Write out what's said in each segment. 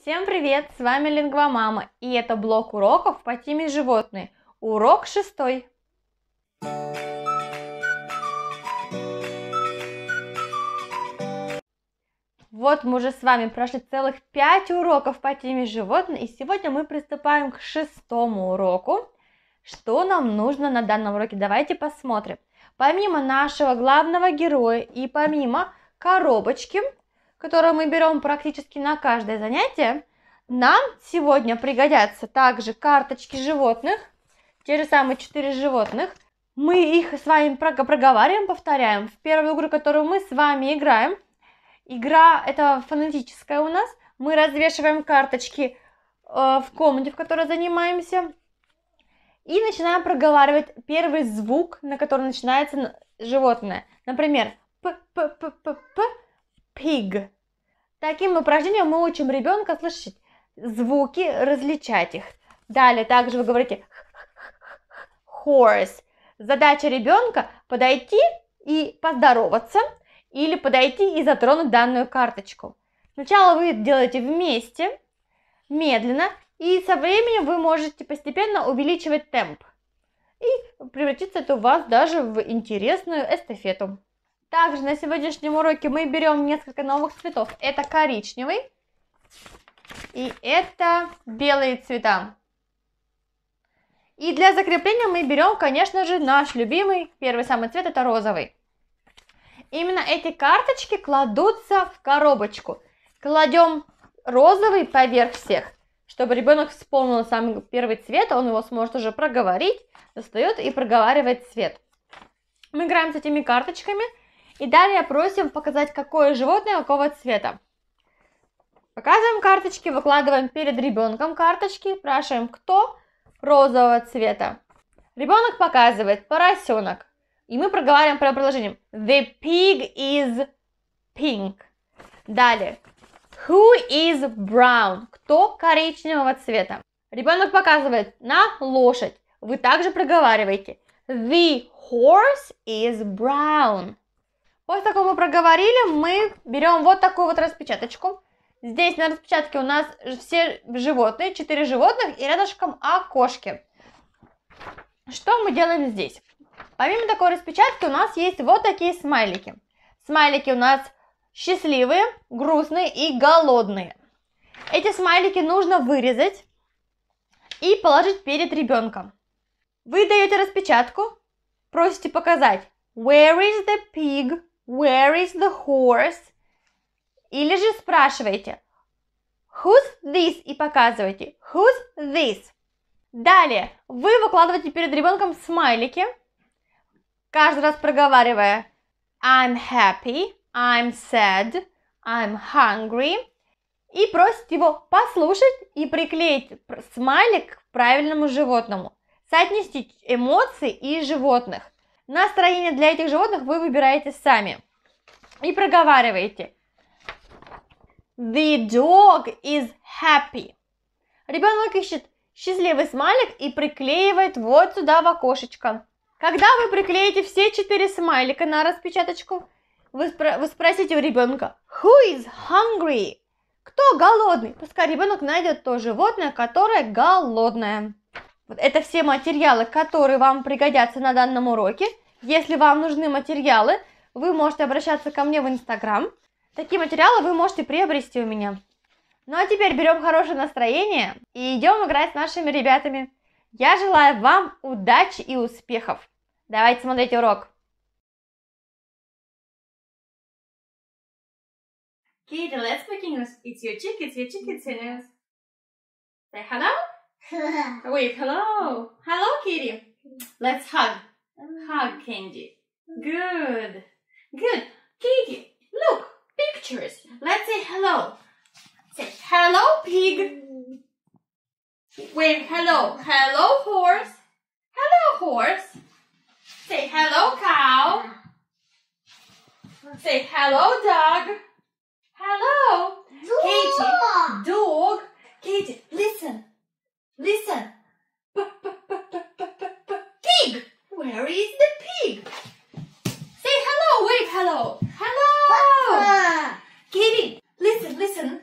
Всем привет, с вами Лингва Мама, и это блок уроков по теме животные. Урок шестой. Вот мы уже с вами прошли целых пять уроков по теме животные, и сегодня мы приступаем к шестому уроку. Что нам нужно на данном уроке? Давайте посмотрим. Помимо нашего главного героя и помимо коробочки, которую мы берем практически на каждое занятие, нам сегодня пригодятся также карточки животных, те же самые четыре животных. Мы их с вами проговариваем, повторяем. В первую игру, которую мы с вами играем, игра это фонетическая у нас, мы развешиваем карточки э, в комнате, в которой занимаемся, и начинаем проговаривать первый звук, на который начинается животное. Например, п-п-п-п-п, pig. Таким упражнением мы учим ребенка слышать звуки, различать их. Далее также вы говорите horse. Задача ребенка подойти и поздороваться или подойти и затронуть данную карточку. Сначала вы делаете вместе, медленно, и со временем вы можете постепенно увеличивать темп. И превратится это у вас даже в интересную эстафету. Также на сегодняшнем уроке мы берем несколько новых цветов. Это коричневый и это белые цвета. И для закрепления мы берем, конечно же, наш любимый первый самый цвет, это розовый. Именно эти карточки кладутся в коробочку. Кладем розовый поверх всех, чтобы ребенок вспомнил самый первый цвет, он его сможет уже проговорить, достает и проговаривает цвет. Мы играем с этими карточками – и далее просим показать, какое животное какого цвета. Показываем карточки, выкладываем перед ребенком карточки, спрашиваем, кто розового цвета. Ребенок показывает поросенок. И мы проговариваем про предложением. The pig is pink. Далее. Who is brown? Кто коричневого цвета? Ребенок показывает на лошадь. Вы также проговариваете. The horse is brown. После того, как мы проговорили, мы берем вот такую вот распечаточку. Здесь на распечатке у нас все животные, 4 животных и рядышком окошки. Что мы делаем здесь? Помимо такой распечатки у нас есть вот такие смайлики. Смайлики у нас счастливые, грустные и голодные. Эти смайлики нужно вырезать и положить перед ребенком. Вы даете распечатку, просите показать Where is the pig? Where is the horse? Или же спрашиваете Who's this? И показываете Who's this? Далее вы выкладываете перед ребенком смайлики, каждый раз проговаривая I'm happy, I'm sad, I'm hungry. И просите его послушать и приклеить смайлик к правильному животному. Соотнести эмоции и животных. Настроение для этих животных вы выбираете сами. И проговариваете. The dog is happy. Ребенок ищет счастливый смайлик и приклеивает вот сюда в окошечко. Когда вы приклеите все четыре смайлика на распечаточку, вы, спро- вы спросите у ребенка Who is hungry? Кто голодный? Пускай ребенок найдет то животное, которое голодное. Вот это все материалы, которые вам пригодятся на данном уроке. Если вам нужны материалы, вы можете обращаться ко мне в Инстаграм. Такие материалы вы можете приобрести у меня. Ну а теперь берем хорошее настроение и идем играть с нашими ребятами. Я желаю вам удачи и успехов. Давайте смотреть урок. Kitty, let's English. It's your chick, it's your chick, it's your. Say hello. Wave hello. Hello, Kitty. Let's hug. Hug, mm. Candy. Good. Good. Kitty, look. Pictures. Let's say hello. Say hello, pig. Wave hello. Hello, horse. Hello, horse. Say hello, cow. Say hello, dog. Hello. Katie. Dog. Katie, listen. Listen. Pig. Where is the pig? Say hello. Wave hello. Hello. Katie, listen, listen.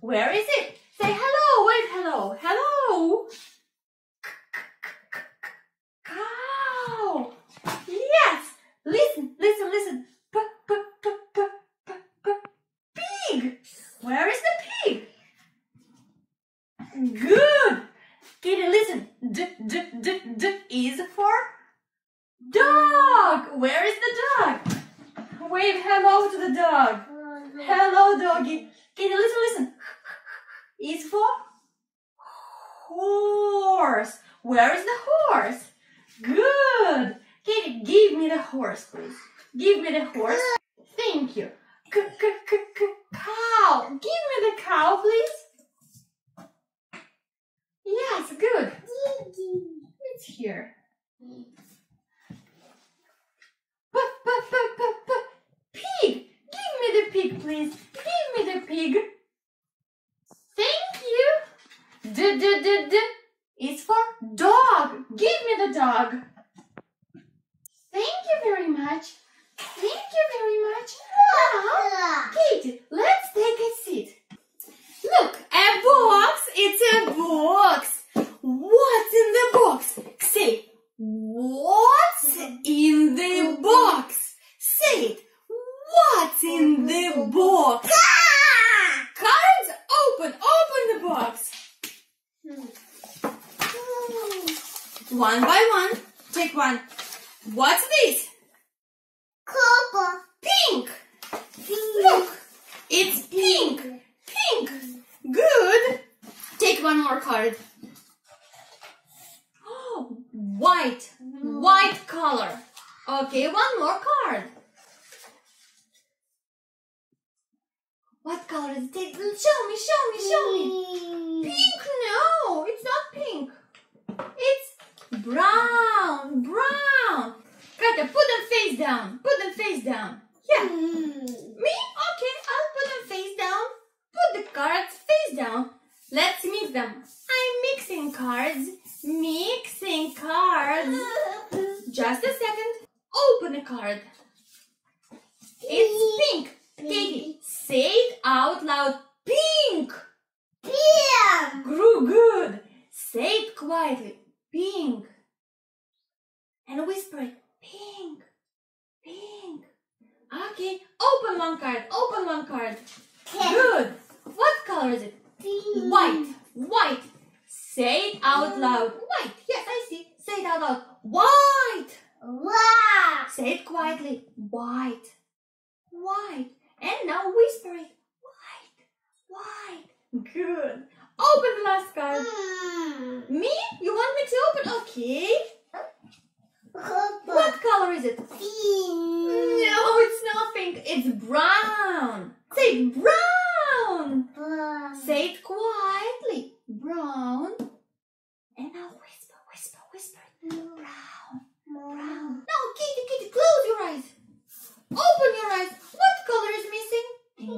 Where is it? Say hello. Wave hello. Hello. Cow. Yes. Listen, listen, listen. P, p, p, p, p, p. Pig. Where is the pig? Good. Kitty, listen. D, d, d, d is for dog. Where is the dog? Wave hello to the dog. Hello, doggy. Kitty, listen, listen. Is for horse. Where is the horse? Good. Kitty, give me the horse, please. Give me the horse. Thank you. C -c -c -c cow. Give me the cow, please. Yes, good. It's here. P -p -p -p -p pig. Give me the pig, please. Give me the pig. Thank you. D d d d is for dog. Give me the dog. Thank you very much. Thank you very much. Now, Katie, let's take a seat. Look, a box. It's a box. What's in the box? Say, what's in the box? Say it. What's in the box? Cards open. Open the box. One by one. Take one. What's this? Pink. Look, it's pink. Pink. Good. Take one more card. Oh, white. White color. Okay, one more card. What color is it? Take- Show me, show me, show me. Pink? No, it's not pink. It's brown, brown. Put them face down. Put them face down. Yeah. Mm. Me? Okay, I'll put them face down. Put the cards face down. Let's mix them. I'm mixing cards. Mixing cards. Just a second. Open a card. It's pink. Katie, say it out loud. Pink. Grew good. Say it quietly. Pink. And whisper it. Pink. Pink. Okay. Open one card. Open one card. Good. What color is it? White. White. Say it out loud. White. Yes, I see. Say it out loud. White. Say it quietly. White. White. And now whisper it. White. White. Good. Open the last card. Hmm. Me? You want me to open? Okay. What color is it? No, it's not pink. It's brown. Say brown. Say it quietly. Brown. And now whisper, whisper, whisper. Brown. Brown. No, Kitty, Kitty, close your eyes. Open your eyes. What color is missing?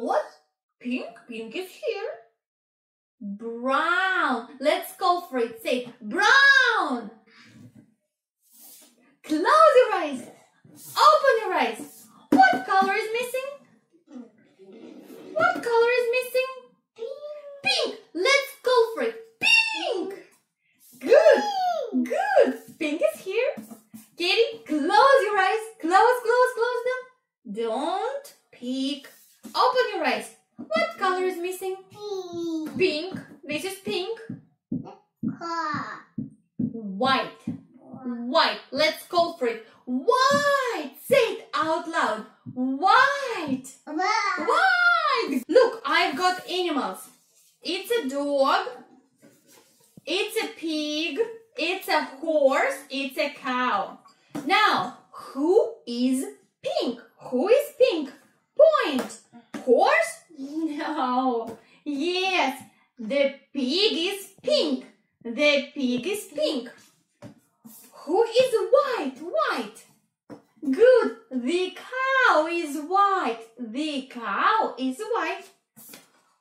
What? Pink? Pink is here. Brown. Let's go for it. Say brown. Close your eyes. Open your eyes. What color is missing? What color is missing? Pink. Let's go for it. Pink. Good. Good. Pink is here. Katie, close your eyes. Close, close, close them. Don't peek. Open your eyes. What color is missing? Pink. This is pink. White. White. Let's call for it. White. Say it out loud. White. White. Look, I've got animals. It's a dog. It's a pig. It's a horse. It's a cow. Now, who is pink? Who is pink? Point. Horse? No. Yes, the pig is pink. The pig is pink. Who is white? White. Good. The cow is white. The cow is white.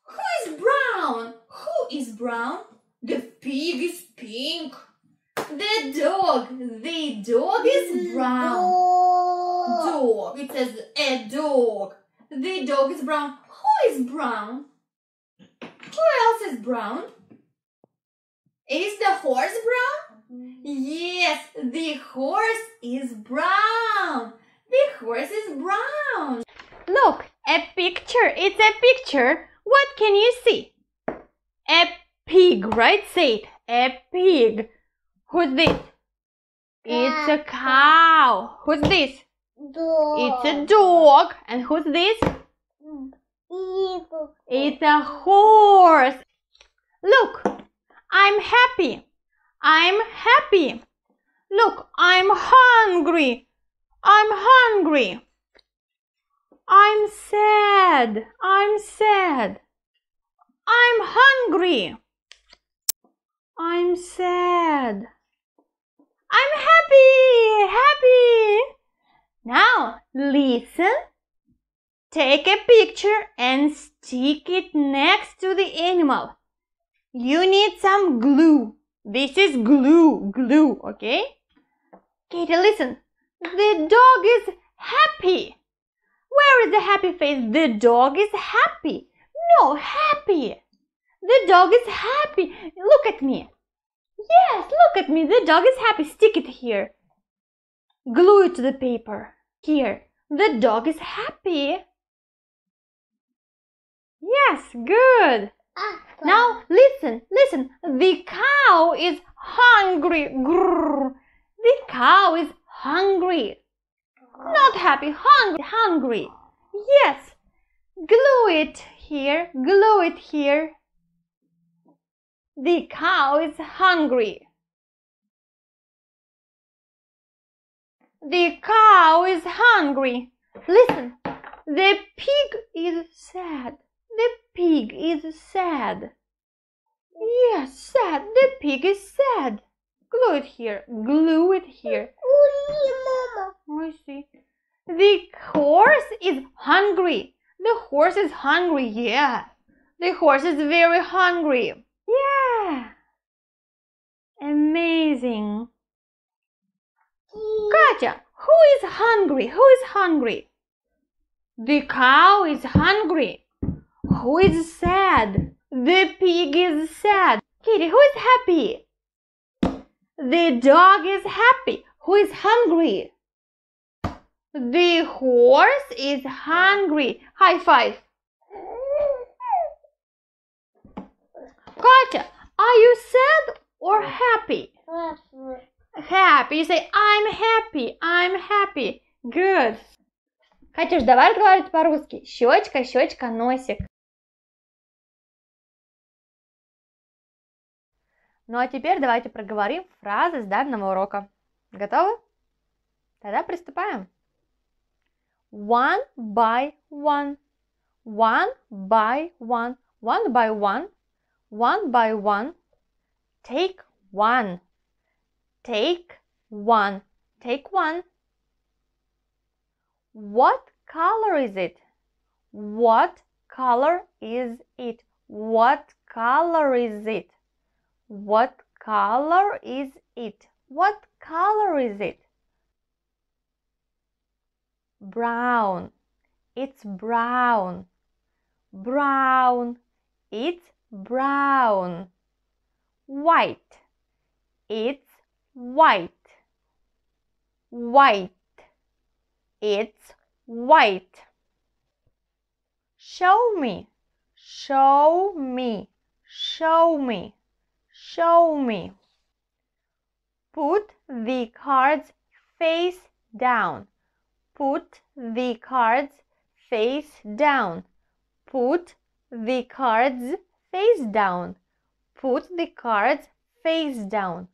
Who is brown? Who is brown? The pig is pink. The dog. The dog is brown. Dog. It says a dog. The dog is brown. Who is brown? Who else is brown? Is the horse brown? Yes, the horse is brown. The horse is brown. Look, a picture. It's a picture. What can you see? A pig, right? Say it. A pig. Who's this? It's a cow. Who's this? It's a dog. And who's this? It's a horse. Look, I'm happy. I'm happy. Look, I'm hungry. I'm hungry. I'm sad. I'm sad. I'm hungry. I'm sad. I'm happy. Happy. Now listen. Take a picture and stick it next to the animal. You need some glue. This is glue. Glue, okay? Katie, listen. The dog is happy. Where is the happy face? The dog is happy. No, happy. The dog is happy. Look at me. Yes, look at me. The dog is happy. Stick it here. Glue it to the paper. Here. The dog is happy. Yes, good. Now listen, listen. The cow is hungry. Grrr. The cow is hungry. Not happy, hungry, hungry. Yes. Glue it here, glue it here. The cow is hungry. The cow is hungry. Listen, the pig is sad. The pig is sad. Yes, sad. The pig is sad. Glue it here. Glue it here. I see. The horse is hungry. The horse is hungry. Yeah. The horse is very hungry. Yeah. Amazing. Mm. Katya, who is hungry? Who is hungry? The cow is hungry. Who is sad? The pig is sad. Kitty, who is happy? The dog is happy. Who is hungry? The horse is hungry. High five. Katya, are you sad or happy? Happy. You say, I'm happy. I'm happy. Good. Катюш, давай разговаривать по-русски. Щечка, щечка, носик. Ну а теперь давайте проговорим фразы с данного урока. Готовы? Тогда приступаем. One by one. One by one. One by one. One by one. Take one. Take one. Take one. What color is it? What color is it? What color is it? What color is it? What color is it? Brown. It's brown. Brown. It's brown. White. It's white. White. It's white. Show me. Show me. Show me. Show me. Put the cards face down. Put the cards face down. Put the cards face down. Put the cards face down.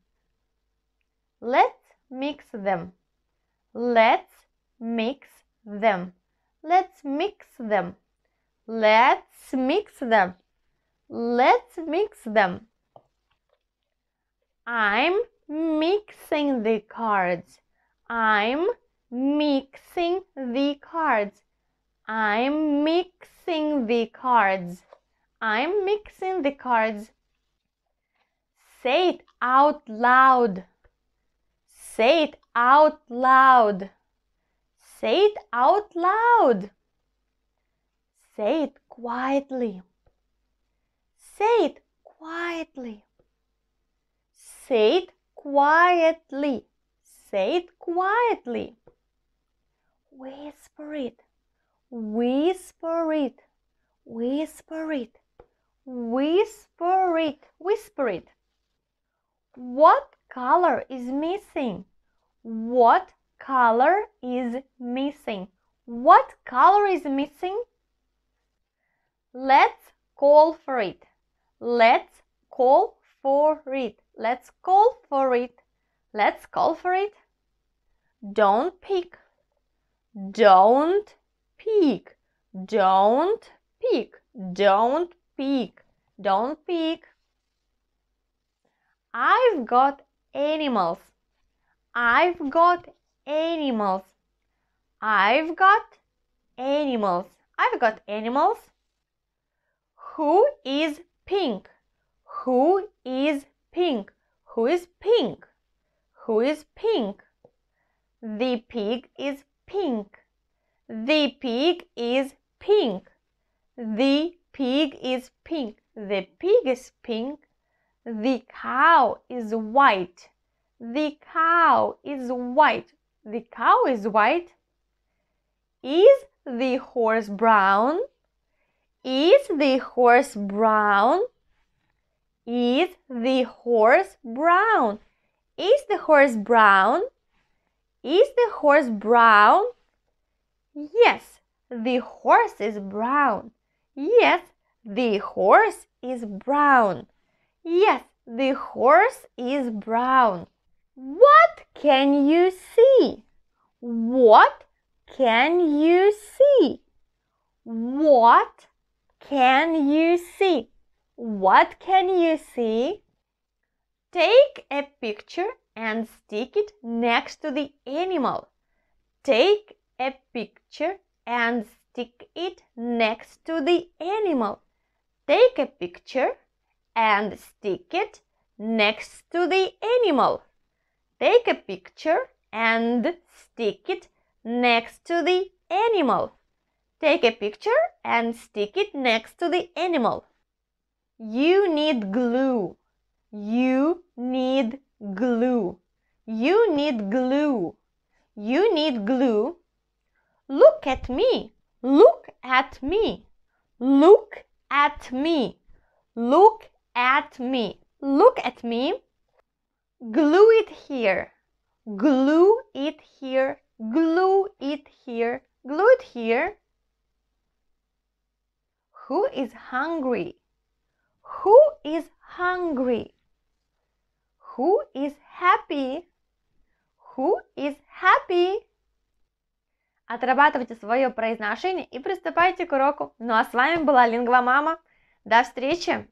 Let's mix them. Let's mix them. Let's mix them. Let's mix them. Let's mix them. I'm mixing the cards. I'm mixing the cards. I'm mixing the cards. I'm mixing the cards. Say it out loud. Say it out loud. Say it out loud. Say it quietly. Say it quietly. Say it quietly. Say it quietly. Whisper it. Whisper it. Whisper it. Whisper it. Whisper it. What color is missing? What color is missing? What color is missing? Let's call for it. Let's call for it. Let's call for it. Let's call for it. Don't peek. Don't peek. Don't peek. Don't peek. Don't peek. I've got animals. I've got animals. I've got animals. I've got animals. Who is pink? Who is pink? Who is pink? Who is pink? The pig is pink. The pig is pink. The pig is pink. The pig is pink. The cow is white. The cow is white. The cow is white. Is the horse brown? Is the horse brown? Is the horse brown? Is the horse brown? Is the horse brown? Yes, the horse is brown. Yes, the horse is brown. Yes, the horse is brown. What can you see? What can you see? What can you see? What can you see? Take a picture and stick it next to the animal. Take a picture and stick it next to the animal. Take a picture and stick it next to the animal. Take a picture and stick it next to the animal. Take a picture and stick it next to the animal. You need glue. You need glue. You need glue. You need glue. Look at me. Look at me. Look at me. Look at me. Look at me. Glue it here. Glue it here. Glue it here. Glue it here. Who is hungry? Who is hungry? Who is happy? Who is happy? Отрабатывайте свое произношение и приступайте к уроку. Ну а с вами была Лингва Мама. До встречи!